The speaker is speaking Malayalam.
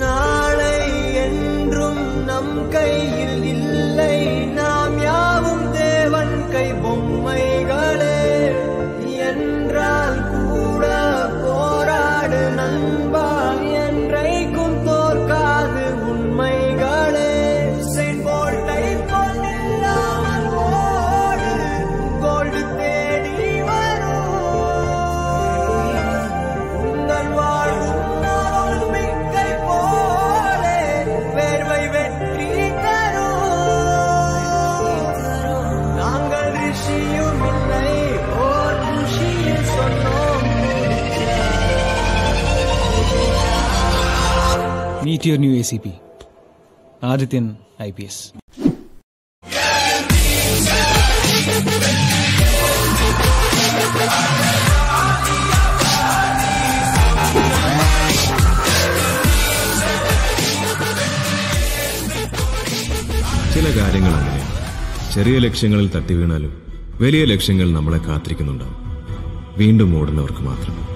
நாளை என்றும் நம் கையில் meet your new A C P Adithyan I P S ചില കാര്യങ്ങൾ ചെറിയ ലക്ഷ്യങ്ങളിൽ തട്ടി വീണാലും വലിയ ലക്ഷ്യങ്ങൾ നമ്മളെ കാത്തിരിക്കുന്നുണ്ടാവും. വീണ്ടും ഓടുന്നവർക്ക് മാത്രം.